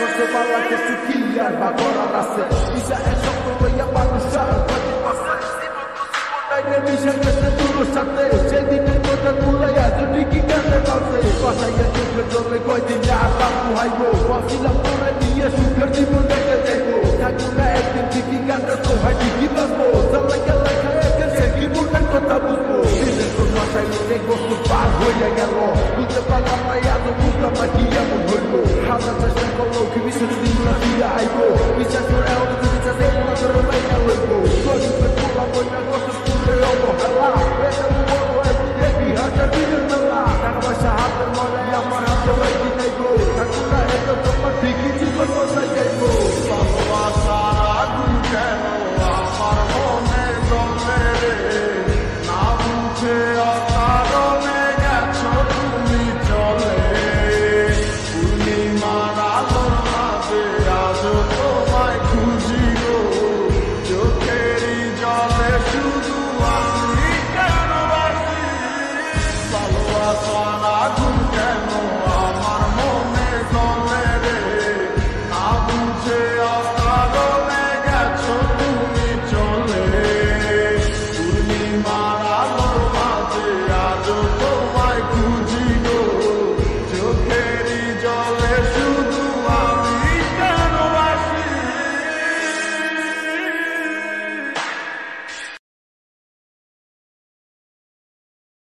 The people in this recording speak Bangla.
করতে পারলাম কিছু কি আর বা করার আছে। দিশা এক শব্দ লইয়া মানুষ সেদিনের কথা ভুলাইয়া যদি কি কাছে পাশে বাসাইয়া চোখের জলে কয়দিন আর বাপু হাইবো ভাবছিলাম তোরা নিয়ে সুখের জীবন দেখে যাইবো থাকবো না একদিন ঠিকই কাছে তো হয় ঠিকই বাঁচবো চালাইয়া লেখা একে সে কি মনের কথা বুঝবো দিনের তোর মাথায় অনেক বছর পার হইয়া গেল বুঝতে পারলাম না এত বুঝলাম না কি এমন হইলো হাজার চেষ্টা করলো কি বিশ্বাস দিন না ফিরে আইবো Alpha.